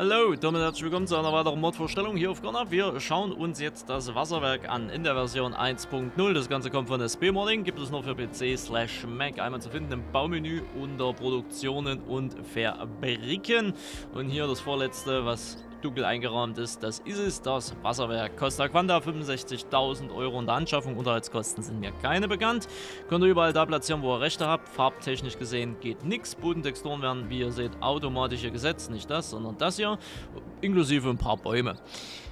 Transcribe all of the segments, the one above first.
Hallo, damit herzlich willkommen zu einer weiteren Mod-Vorstellung hier auf Gonna. Wir schauen uns jetzt das Wasserwerk an in der Version 1.0. Das Ganze kommt von SB Modding, gibt es nur für PC slash Mac. Einmal zu finden im Baumenü unter Produktionen und Fabriken. Und hier das vorletzte, was dunkel eingerahmt ist. Das ist es, das Wasserwerk. Costa Quanta 65.000 Euro in der Anschaffung. Unterhaltskosten sind mir keine bekannt. Könnt ihr überall da platzieren, wo ihr Rechte habt. Farbtechnisch gesehen geht nichts. Bodentexturen werden, wie ihr seht, automatisch gesetzt. Nicht das, sondern das hier. Inklusive ein paar Bäume.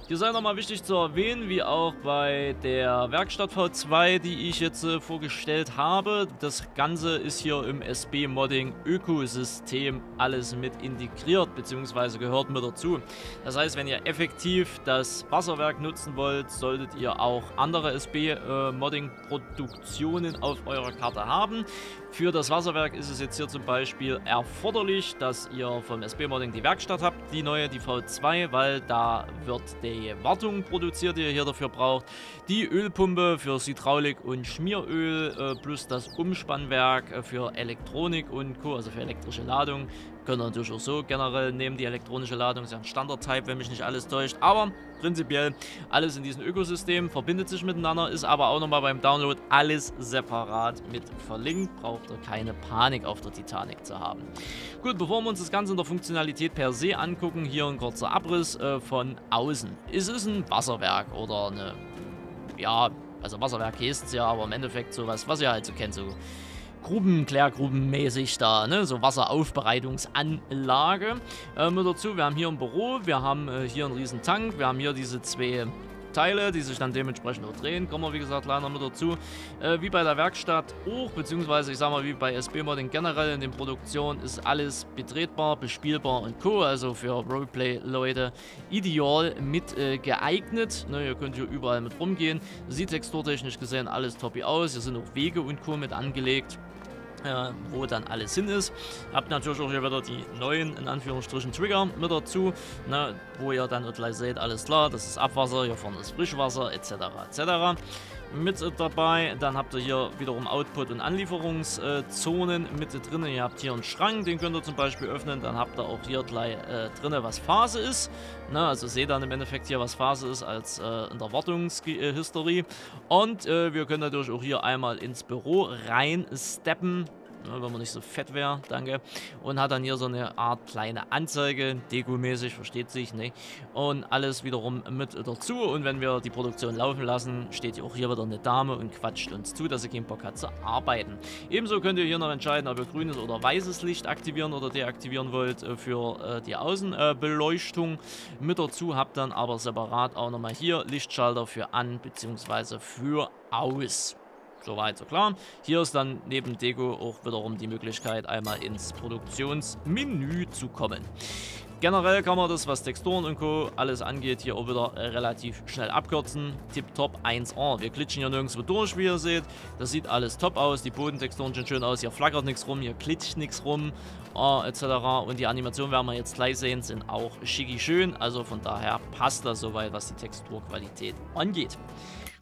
Hier sei nochmal wichtig zu erwähnen, wie auch bei der Werkstatt V2, die ich jetzt äh, vorgestellt habe. Das Ganze ist hier im SB-Modding Ökosystem alles mit integriert, beziehungsweise gehört mit dazu. Das heißt, wenn ihr effektiv das Wasserwerk nutzen wollt, solltet ihr auch andere SB-Modding-Produktionen äh, auf eurer Karte haben. Für das Wasserwerk ist es jetzt hier zum Beispiel erforderlich, dass ihr vom SB-Modding die Werkstatt habt, die neue, die V2, weil da wird die Wartung produziert, die ihr hier dafür braucht. Die Ölpumpe fürs Hydraulik- und Schmieröl äh, plus das Umspannwerk äh, für Elektronik und Co., also für elektrische Ladung. Könnt ihr natürlich auch so generell nehmen, die elektronische Ladung ist ja ein Standard-Type, wenn mich nicht alles täuscht. Aber prinzipiell alles in diesem Ökosystem verbindet sich miteinander, ist aber auch nochmal beim Download alles separat mit verlinkt. Braucht ihr keine Panik auf der Titanic zu haben. Gut, bevor wir uns das Ganze in der Funktionalität per se angucken, hier ein kurzer Abriss äh, von außen. Ist es ein Wasserwerk oder eine, ja, also Wasserwerk heißt es ja, aber im Endeffekt sowas, was ihr halt so kennt, so Gruben, Klärgrubenmäßig da, ne? So Wasseraufbereitungsanlage. Äh, mit dazu, wir haben hier ein Büro, wir haben äh, hier einen riesen Tank, wir haben hier diese zwei Teile, die sich dann dementsprechend auch drehen, kommen wir wie gesagt leider mit dazu. Äh, wie bei der Werkstatt auch, beziehungsweise ich sag mal wie bei SB Modding generell in den Produktionen ist alles betretbar, bespielbar und Co. Also für Roleplay-Leute ideal mit äh, geeignet. Ne, ihr könnt hier überall mit rumgehen. Sieht texturtechnisch gesehen alles toppy aus. Hier sind auch Wege und Co. mit angelegt äh, wo dann alles hin ist. Habt natürlich auch hier wieder die neuen, in Anführungsstrichen, Trigger mit dazu, ne, wo ihr dann gleich seht, alles klar, das ist Abwasser, hier vorne ist Frischwasser, etc., etc mit dabei. Dann habt ihr hier wiederum Output- und Anlieferungszonen mit drin. Ihr habt hier einen Schrank, den könnt ihr zum Beispiel öffnen. Dann habt ihr auch hier gleich äh, drin, was Phase ist. Ne, also seht dann im Endeffekt hier, was Phase ist als äh, in der Wartungshistorie. Und äh, wir können natürlich auch hier einmal ins Büro reinsteppen wenn man nicht so fett wäre, danke. Und hat dann hier so eine Art kleine Anzeige, Deko-mäßig, versteht sich, ne? Und alles wiederum mit dazu. Und wenn wir die Produktion laufen lassen, steht auch hier wieder eine Dame und quatscht uns zu, dass sie keinen Bock hat zu arbeiten. Ebenso könnt ihr hier noch entscheiden, ob ihr grünes oder weißes Licht aktivieren oder deaktivieren wollt äh, für äh, die Außenbeleuchtung. Mit dazu habt dann aber separat auch nochmal hier Lichtschalter für an bzw. für aus. Soweit, so klar. Hier ist dann neben Deko auch wiederum die Möglichkeit, einmal ins Produktionsmenü zu kommen. Generell kann man das, was Texturen und Co. alles angeht, hier auch wieder relativ schnell abkürzen. Tipptopp 1A. Wir glitschen hier nirgendwo durch, wie ihr seht. Das sieht alles top aus. Die Bodentexturen sehen schön aus. Hier flackert nichts rum, hier glitscht nichts rum, äh, etc. Und die Animationen werden wir jetzt gleich sehen, sind auch schicki schön. Also von daher passt das soweit, was die Texturqualität angeht.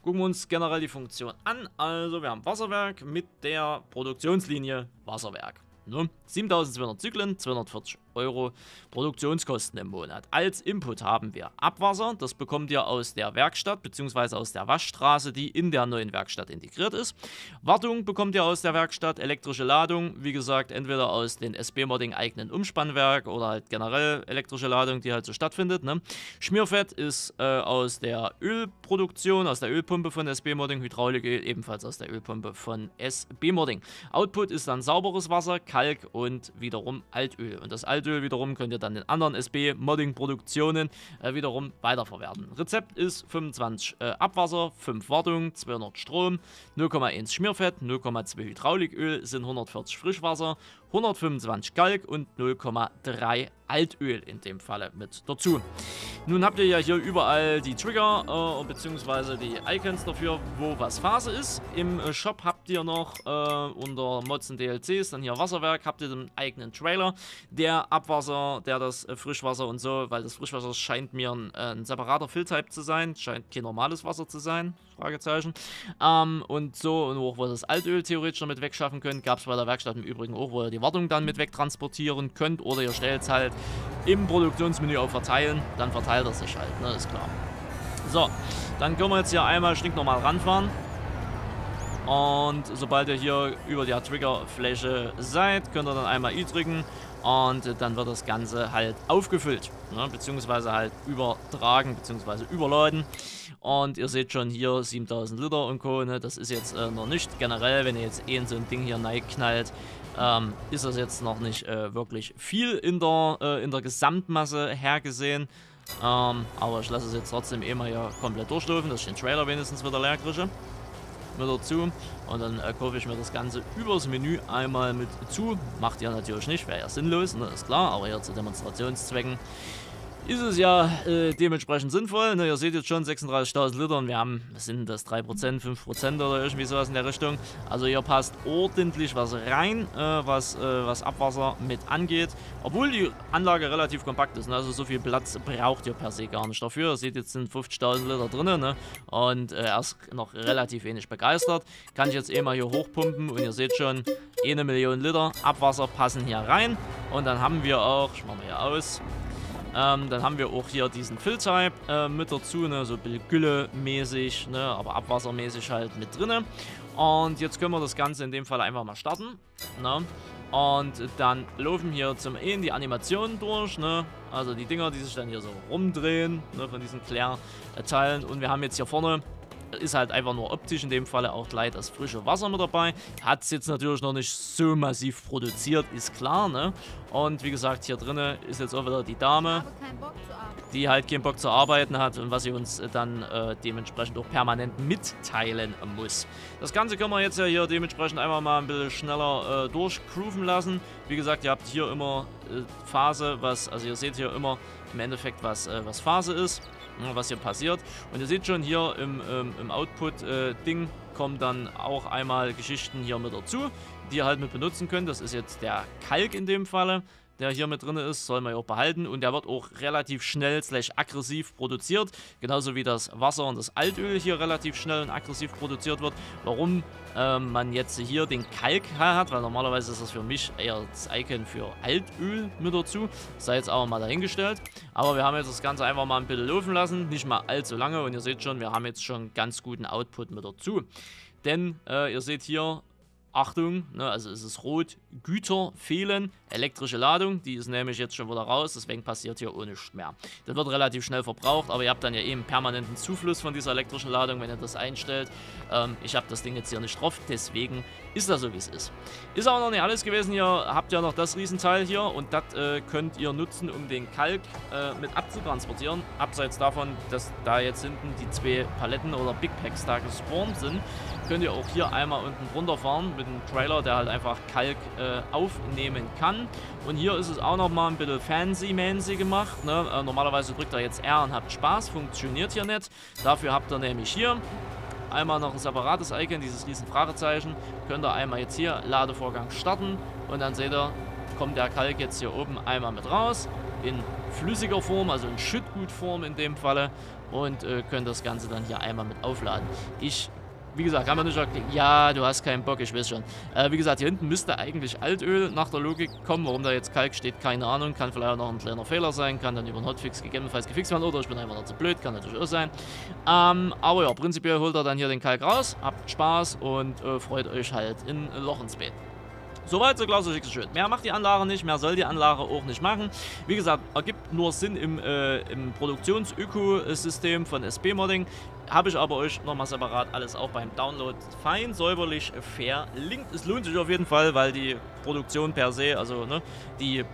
Gucken wir uns generell die Funktion an. Also wir haben Wasserwerk mit der Produktionslinie Wasserwerk. Ne? 7200 Zyklen, 240 Euro Produktionskosten im Monat. Als Input haben wir Abwasser, das bekommt ihr aus der Werkstatt bzw. aus der Waschstraße, die in der neuen Werkstatt integriert ist. Wartung bekommt ihr aus der Werkstatt, elektrische Ladung, wie gesagt, entweder aus den SB-Modding eigenen Umspannwerk oder halt generell elektrische Ladung, die halt so stattfindet. Ne? Schmierfett ist äh, aus der Ölproduktion, aus der Ölpumpe von SB-Modding, Hydrauliköl ebenfalls aus der Ölpumpe von SB-Modding. Output ist dann sauberes Wasser, Kalk und wiederum Altöl. Und das Altöl wiederum könnt ihr dann in anderen SB-Modding-Produktionen äh, wiederum weiterverwerten. Rezept ist 25 äh, Abwasser, 5 Wartung, 200 Strom, 0,1 Schmierfett, 0,2 Hydrauliköl sind 140 Frischwasser, 125 Kalk und 0,3 Altöl in dem Falle mit dazu. Nun habt ihr ja hier überall die Trigger äh, bzw. die Icons dafür, wo was Phase ist. Im Shop habt ihr noch äh, unter Mods und DLCs, dann hier Wasserwerk, habt ihr den eigenen Trailer. Der Abwasser, der das äh, Frischwasser und so, weil das Frischwasser scheint mir ein, äh, ein separater Fill-Type zu sein, scheint kein normales Wasser zu sein, Fragezeichen. Ähm, und so, und auch wo ihr das Altöl theoretisch damit wegschaffen könnt, gab es bei der Werkstatt im Übrigen auch, wo ihr die Wartung dann mit wegtransportieren könnt oder ihr stellt es halt im Produktionsmenü auf Verteilen, dann verteilt er sich halt, ne, ist klar. So, dann können wir jetzt hier einmal stinknormal ranfahren. Und sobald ihr hier über der Triggerfläche seid, könnt ihr dann einmal I drücken und dann wird das Ganze halt aufgefüllt, ne, beziehungsweise halt übertragen, beziehungsweise überladen. Und ihr seht schon hier 7000 Liter und Co. Ne, das ist jetzt äh, noch nicht generell, wenn ihr jetzt eh in so ein Ding hier knallt, ähm, ist das jetzt noch nicht äh, wirklich viel in der, äh, in der Gesamtmasse hergesehen. Ähm, aber ich lasse es jetzt trotzdem eh mal hier komplett durchlaufen, dass ich den Trailer wenigstens wieder leer kriege mit dazu. Und dann äh, kaufe ich mir das Ganze übers Menü einmal mit zu. Macht ihr natürlich nicht, wäre ja sinnlos, ne, ist klar, aber hier zu Demonstrationszwecken ist es ja äh, dementsprechend sinnvoll. Ne, ihr seht jetzt schon 36.000 Liter und wir haben, was sind das, 3%, 5% oder irgendwie sowas in der Richtung. Also hier passt ordentlich was rein, äh, was, äh, was Abwasser mit angeht. Obwohl die Anlage relativ kompakt ist, ne, also so viel Platz braucht ihr per se gar nicht dafür. Ihr seht, jetzt sind 50.000 Liter drin ne, und äh, er ist noch relativ wenig begeistert. Kann ich jetzt eh mal hier hochpumpen und ihr seht schon, eine Million Liter Abwasser passen hier rein. Und dann haben wir auch, ich mache mal hier aus, ähm, dann haben wir auch hier diesen Fill-Type äh, mit dazu, ne, so ein bisschen Gülle-mäßig, ne, aber abwassermäßig halt mit drin. Und jetzt können wir das Ganze in dem Fall einfach mal starten. Ne? Und dann laufen hier zum einen die Animationen durch, ne? Also die Dinger, die sich dann hier so rumdrehen, ne, von diesen Klärteilen. Und wir haben jetzt hier vorne ist halt einfach nur optisch in dem Falle auch gleich das frische Wasser mit dabei. Hat es jetzt natürlich noch nicht so massiv produziert, ist klar, ne? Und wie gesagt, hier drinnen ist jetzt auch wieder die Dame, die halt keinen Bock zu arbeiten hat und was sie uns dann äh, dementsprechend auch permanent mitteilen muss. Das Ganze können wir jetzt ja hier dementsprechend einfach mal ein bisschen schneller äh, durchgrooven lassen. Wie gesagt, ihr habt hier immer äh, Phase, was, also ihr seht hier immer im Endeffekt, was, äh, was Phase ist was hier passiert. Und ihr seht schon hier im, ähm, im Output-Ding äh, kommen dann auch einmal Geschichten hier mit dazu, die ihr halt mit benutzen könnt. Das ist jetzt der Kalk in dem Falle der hier mit drin ist, soll man ja auch behalten und der wird auch relativ schnell slash aggressiv produziert, genauso wie das Wasser und das Altöl hier relativ schnell und aggressiv produziert wird. Warum ähm, man jetzt hier den Kalk hat, weil normalerweise ist das für mich eher das Icon für Altöl mit dazu, sei jetzt aber mal dahingestellt. Aber wir haben jetzt das Ganze einfach mal ein bisschen laufen lassen, nicht mal allzu lange und ihr seht schon, wir haben jetzt schon ganz guten Output mit dazu. Denn äh, ihr seht hier Achtung, ne, also es ist rot, Güter fehlen, elektrische Ladung, die ist nämlich jetzt schon wieder raus, deswegen passiert hier ohne nichts mehr. Das wird relativ schnell verbraucht, aber ihr habt dann ja eben permanenten Zufluss von dieser elektrischen Ladung, wenn ihr das einstellt. Ähm, ich habe das Ding jetzt hier nicht drauf, deswegen ist das so, wie es ist. Ist aber noch nicht alles gewesen, ihr habt ja noch das Riesenteil hier und das äh, könnt ihr nutzen, um den Kalk äh, mit abzutransportieren. Abseits davon, dass da jetzt hinten die zwei Paletten oder Big Packs da gespawnt sind, könnt ihr auch hier einmal unten runterfahren mit einem Trailer, der halt einfach Kalk äh, aufnehmen kann. Und hier ist es auch nochmal ein bisschen fancy-mancy gemacht. Ne? Äh, normalerweise drückt ihr jetzt R und habt Spaß, funktioniert hier nicht. Dafür habt ihr nämlich hier einmal noch ein separates Icon, dieses riesen Fragezeichen. Könnt ihr einmal jetzt hier Ladevorgang starten und dann seht ihr, kommt der Kalk jetzt hier oben einmal mit raus in flüssiger Form, also in Schüttgutform in dem Falle und äh, könnt das Ganze dann hier einmal mit aufladen. Ich wie gesagt, kann man nicht sagen, ja, du hast keinen Bock, ich weiß schon. Äh, wie gesagt, hier hinten müsste eigentlich Altöl nach der Logik kommen. Warum da jetzt Kalk steht, keine Ahnung. Kann vielleicht auch noch ein kleiner Fehler sein. Kann dann über einen Hotfix gegebenenfalls gefixt werden. Oder ich bin einfach noch zu blöd. Kann natürlich auch sein. Ähm, aber ja, prinzipiell holt er dann hier den Kalk raus. Habt Spaß und äh, freut euch halt in Loch ins Bett. Soweit, so klar, so schick, so schön. Mehr macht die Anlage nicht, mehr soll die Anlage auch nicht machen. Wie gesagt, ergibt nur Sinn im, äh, im Produktionsökosystem von SB-Modding. Habe ich aber euch nochmal separat alles auch beim Download fein, säuberlich verlinkt. Es lohnt sich auf jeden Fall, weil die Produktion per se, also ne, die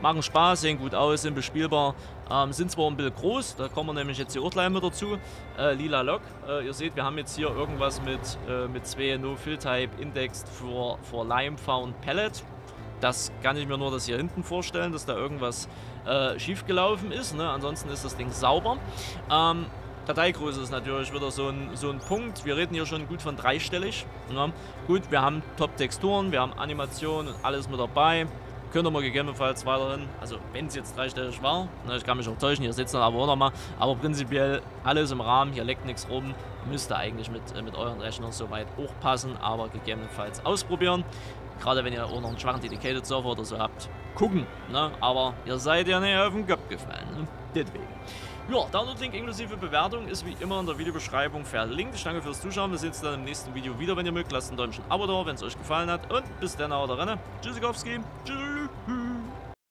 machen Spaß, sehen gut aus, sind bespielbar, ähm, sind zwar ein bisschen groß, da kommen wir nämlich jetzt hier auch gleich mit dazu. Äh, lila Lok, äh, ihr seht, wir haben jetzt hier irgendwas mit, äh, mit zwei No-Fill-Type indexed für, für Lime Found Palette. Das kann ich mir nur das hier hinten vorstellen, dass da irgendwas äh, schief gelaufen ist. Ne? Ansonsten ist das Ding sauber. Ähm, Dateigröße ist natürlich wieder so ein, so ein Punkt. Wir reden hier schon gut von dreistellig. Ne? Gut, wir haben Top-Texturen, wir haben Animationen und alles mit dabei. Könnte man gegebenenfalls weiterhin, also wenn es jetzt dreistellig war, ne, ich kann mich auch täuschen, hier sitzen aber auch nochmal, aber prinzipiell alles im Rahmen, hier leckt nichts rum, müsste eigentlich mit, äh, mit euren Rechnern soweit auch passen, aber gegebenenfalls ausprobieren. Gerade wenn ihr auch noch einen schwachen Dedicated Server oder so habt, gucken. Ne? Aber ihr seid ja nicht auf den Kopf gefallen. Ne? Deswegen. Ja, Download-Link inklusive Bewertung ist wie immer in der Videobeschreibung verlinkt. Ich danke fürs Zuschauen. Wir sehen uns dann im nächsten Video wieder, wenn ihr mögt. Lasst ein Däumchen Abo da, wenn es euch gefallen hat. Und bis dann, haut rein. Tschüssikowski. Tschüss.